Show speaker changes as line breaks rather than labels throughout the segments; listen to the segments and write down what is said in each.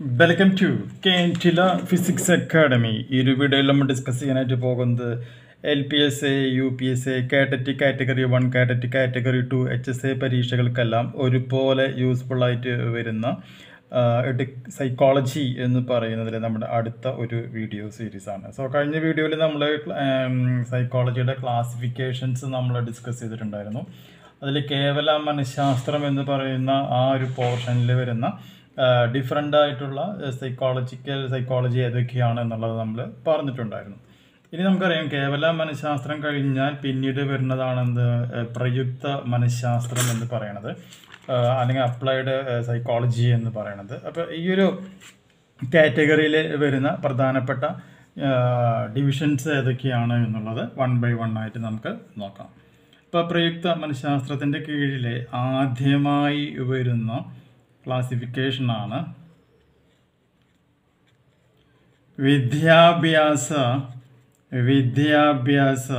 Welcome to കേന്റില physics academy ഈ ഒരു വീഡിയോയിൽ നമ്മൾ ഡിസ്കസ് ചെയ്യാനായിട്ട് പോകുന്നത് L P S A U P S A category category one category category two H S A പരീക്ഷകൾക്കെല്ലാം ഒരുപോലെ യൂസ്ഫുള്ളായിട്ട് വരുന്ന സൈക്കോളജി എന്ന് പറയുന്നതിൽ നമ്മുടെ അടുത്ത ഒരു വീഡിയോ സീരീസ് ആണ്. സോ കഴിഞ്ഞ വീഡിയോയിൽ നമ്മൾ സൈക്കോളജിയുടെ ക്ലാസിഫിക്കേഷൻസ് നമ്മൾ ഡിസ്കസ് ചെയ്തിട്ടുണ്ടായിരുന്നു. അതിൽ കേവല മനഃശാസ്ത്രം എന്ന് പറയുന്ന ആ ഒരു പോർഷനിൽ വരുന്ന ഡിഫറെന്റ് ആയിട്ടുള്ള സൈക്കോളജിക്കൽ സൈക്കോളജി ഏതൊക്കെയാണ് എന്നുള്ളത് നമ്മൾ പറഞ്ഞിട്ടുണ്ടായിരുന്നു. ഇനി നമുക്കറിയാം കേവല മനഃശാസ്ത്രം കഴിഞ്ഞാൽ പിന്നീട് വരുന്നതാണ് എന്ത് പ്രയുക്ത മനഃശാസ്ത്രം എന്ന് പറയണത് അല്ലെങ്കിൽ അപ്ലൈഡ് സൈക്കോളജി എന്ന് പറയണത്. അപ്പോൾ ഈ ഒരു കാറ്റഗറിയിൽ വരുന്ന പ്രധാനപ്പെട്ട ഡിവിഷൻസ് ഏതൊക്കെയാണ് എന്നുള്ളത് വൺ ബൈ വൺ ആയിട്ട് നമുക്ക് നോക്കാം. ഇപ്പോൾ പ്രയുക്ത മനഃശാസ്ത്രത്തിന്റെ കീഴിൽ ആദ്യമായി വരുന്ന ക്ലാസിഫിക്കേഷനാണ് വിദ്യാഭ്യാസ വിദ്യാഭ്യാസ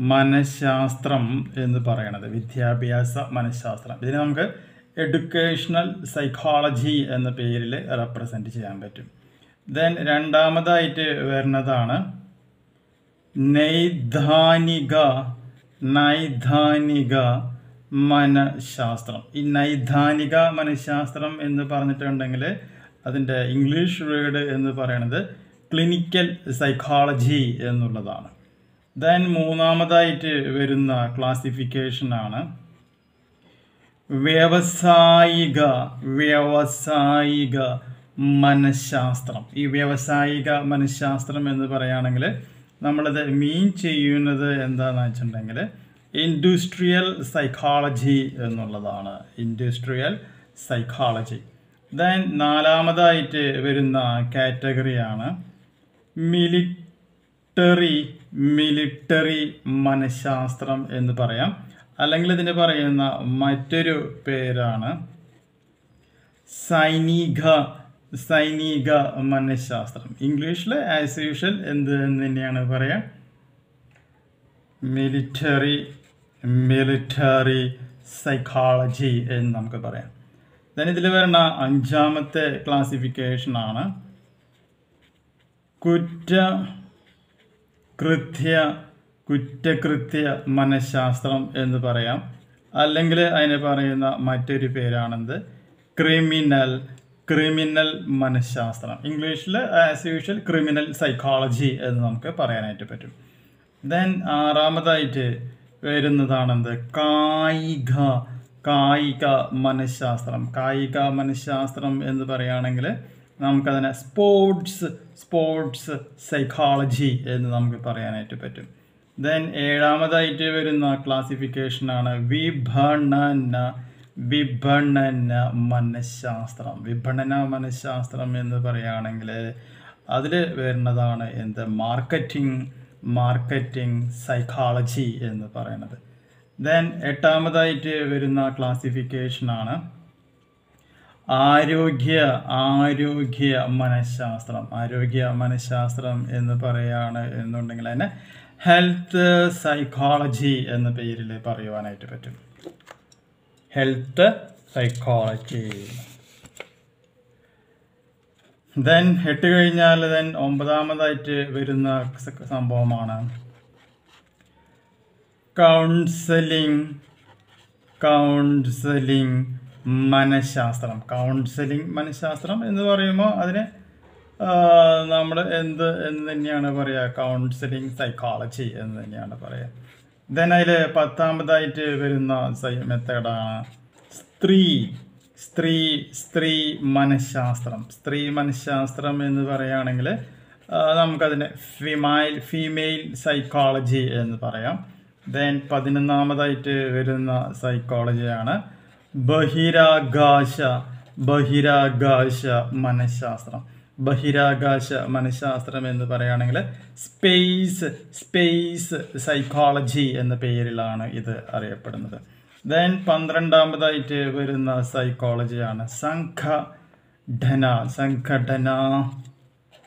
മനഃശാസ്ത്രം എന്ന് പറയണത്. വിദ്യാഭ്യാസ മനഃശാസ്ത്രം. ഇതിനെ നമുക്ക് എഡ്യൂക്കേഷണൽ സൈക്കോളജി എന്ന പേരിൽ റെപ്രസെന്റ് ചെയ്യാൻ പറ്റും. ദെൻ രണ്ടാമതായിട്ട് വരുന്നതാണ് നൈധാനിക നൈദാനിക മനഃശാസ്ത്രം. ഈ നൈദാനിക മനഃശാസ്ത്രം എന്ന് പറഞ്ഞിട്ടുണ്ടെങ്കിൽ അതിന്റെ ഇംഗ്ലീഷ് വേർഡ് എന്ന് പറയുന്നത് ക്ലിനിക്കൽ സൈക്കോളജി എന്നുള്ളതാണ്. ദെൻ മൂന്നാമതായിട്ട് വരുന്ന ക്ലാസിഫിക്കേഷനാണ് വ്യവസായിക വ്യവസായിക മനഃശാസ്ത്രം. ഈ വ്യവസായിക മനഃശാസ്ത്രം എന്ന് പറയുകയാണെങ്കിൽ നമ്മളത് മീൻ ചെയ്യുന്നത് എന്താണെന്ന് വെച്ചിട്ടുണ്ടെങ്കിൽ ഇൻഡസ്ട്രിയൽ സൈക്കോളജി എന്നുള്ളതാണ്. ഇൻഡസ്ട്രിയൽ സൈക്കോളജി ദെൻ നാലാമതായിട്ട് വരുന്ന കാറ്റഗറിയാണ് മിലിറ്ററി മിലിറ്ററി മനഃശാസ്ത്രം എന്ന് പറയാം. അല്ലെങ്കിൽ ഇതിന് പറയുന്ന മറ്റൊരു പേരാണ് സൈനിക സൈനിക മനഃശാസ്ത്രം. ഇംഗ്ലീഷിൽ ആസ് യൂഷ്വൽ എന്ത് തന്നെയാണ് പറയാം? മിലിറ്ററി മിലിറ്ററി സൈക്കോളജി എന്ന് നമുക്ക് പറയാം. ദൻ ഇതിൽ വരുന്ന അഞ്ചാമത്തെ ക്ലാസിഫിക്കേഷനാണ് കുറ്റ കൃത്യ കുറ്റകൃത്യ മനഃശാസ്ത്രം എന്ന് പറയാം. അല്ലെങ്കിൽ അതിനെ പറയുന്ന മറ്റൊരു പേരാണെന്ത്? ക്രിമിനൽ ക്രിമിനൽ മനഃശാസ്ത്രം. ഇംഗ്ലീഷിൽ ആസ് യൂഷ്വൽ ക്രിമിനൽ സൈക്കോളജി എന്ന് നമുക്ക് പറയാനായിട്ട് പറ്റും. ദെൻ ആറാമതായിട്ട് വരുന്നതാണെന്ത്? കായിക കായിക മനഃശാസ്ത്രം. കായിക മനഃശാസ്ത്രം എന്ന് പറയുകയാണെങ്കിൽ നമുക്കതിനെ സ്പോർട്സ് സ്പോർട്സ് സൈക്കോളജി എന്ന് നമുക്ക് പറയാനായിട്ട് പറ്റും. ദെൻ ഏഴാമതായിട്ട് വരുന്ന ക്ലാസിഫിക്കേഷനാണ് വിഭണന വിഭണന മനഃശാസ്ത്രം. വിഭണന മനഃശാസ്ത്രം എന്ന് പറയുകയാണെങ്കിൽ അതിൽ വരുന്നതാണ് എന്ത്? മാർക്കറ്റിംഗ് മാർക്കറ്റിംഗ് സൈക്കോളജി എന്ന് പറയുന്നത്. ദെൻ എട്ടാമതായിട്ട് വരുന്ന ക്ലാസിഫിക്കേഷനാണ് ആരോഗ്യ ആരോഗ്യ മനഃശാസ്ത്രം. ആരോഗ്യ മനഃശാസ്ത്രം എന്ന് പറയുകയാണ് എന്നുണ്ടെങ്കിൽ തന്നെ ഹെൽത്ത് സൈക്കോളജി എന്ന പേരിൽ പറയുവാനായിട്ട് പറ്റും. ഹെൽത്ത് സൈക്കോളജി ദെൻ എട്ട് കഴിഞ്ഞാൽ ദെൻ ഒമ്പതാമതായിട്ട് വരുന്ന സംഭവമാണ്. കൗൺസലിംഗ് കൗൺസലിംഗ് മനഃശാസ്ത്രം. കൗൺസലിംഗ് മനഃശാസ്ത്രം എന്ന് പറയുമ്പോൾ അതിന് നമ്മൾ എന്ത് എന്ന് തന്നെയാണ് പറയുക കൗൺസിലിംഗ് സൈക്കോളജി എന്ന് തന്നെയാണ് പറയുക ദെൻ അതിൽ പത്താമതായിട്ട് വരുന്ന മെത്തേഡാണ് സ്ത്രീ സ്ത്രീ സ്ത്രീ മനഃശാസ്ത്രം. സ്ത്രീ മനഃശാസ്ത്രം എന്ന് പറയുകയാണെങ്കിൽ നമുക്കതിനെ ഫിമൈൽ ഫീമെയിൽ സൈക്കോളജി എന്ന് പറയാം. ദെൻ പതിനൊന്നാമതായിട്ട് വരുന്ന സൈക്കോളജിയാണ് ബഹിരാകാശ ബഹിരാകാശ മനഃശാസ്ത്രം. ബഹിരാകാശ മനഃശാസ്ത്രം എന്ന് പറയുകയാണെങ്കിൽ സ്പേസ് സ്പേസ് സൈക്കോളജി എന്ന പേരിലാണ് ഇത് അറിയപ്പെടുന്നത്. ദെൻ പന്ത്രണ്ടാമതായിട്ട് വരുന്ന സൈക്കോളജിയാണ് സംഘടന. സംഘടന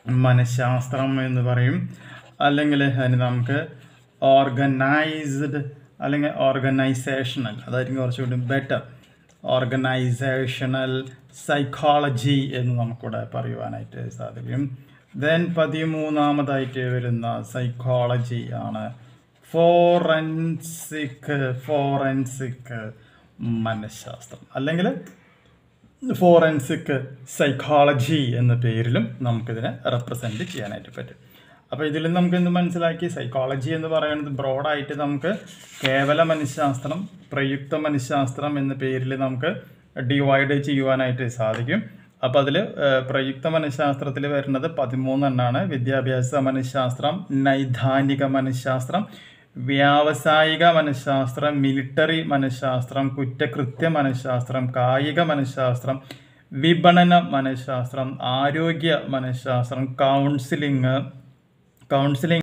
മനഃശാസ്ത്രം എന്ന് പറയും. അല്ലെങ്കിൽ അതിന് നമുക്ക് ഓർഗനൈസ്ഡ് അല്ലെങ്കിൽ ഓർഗനൈസേഷണൽ അതായിരിക്കും കുറച്ചുകൂടി ബെറ്റർ ഓർഗനൈസേഷണൽ സൈക്കോളജി എന്ന് നമുക്കിവിടെ പറയുവാനായിട്ട് സാധിക്കും. ദെൻ പതിമൂന്നാമതായിട്ട് വരുന്ന സൈക്കോളജി ആണ് ഫോറൻസിക് ഫോറൻസിക് മനഃശാസ്ത്രം. അല്ലെങ്കിൽ ഫോറൻസിക് സൈക്കോളജി എന്ന പേരിലും നമുക്കിതിനെ റെപ്രസെന്റ് ചെയ്യാനായിട്ട് പറ്റും. അപ്പോൾ ഇതിൽ നമുക്ക് എന്ത് മനസ്സിലാക്കി? സൈക്കോളജി എന്ന് പറയുന്നത് ബ്രോഡായിട്ട് നമുക്ക് കേവല മനഃശാസ്ത്രം പ്രയുക്ത മനഃശാസ്ത്രം എന്ന പേരിൽ നമുക്ക് ഡിവൈഡ് ചെയ്യുവാനായിട്ട് സാധിക്കും. അപ്പോൾ അതിൽ പ്രയുക്ത മനഃശാസ്ത്രത്തിൽ വരുന്നത് പതിമൂന്നെണ്ണാണ്. വിദ്യാഭ്യാസ മനഃശാസ്ത്രം നൈദാനിക മനഃശാസ്ത്രം വ്യാവസായിക മനഃശാസ്ത്രം മിലിറ്ററി മനഃശാസ്ത്രം കുറ്റകൃത്യ മനഃശാസ്ത്രം കായിക മനഃശാസ്ത്രം വിപണന മനഃശാസ്ത്രം ആരോഗ്യ മനഃശാസ്ത്രം കൗൺസിലിംഗ് കൗൺസിലിംഗ്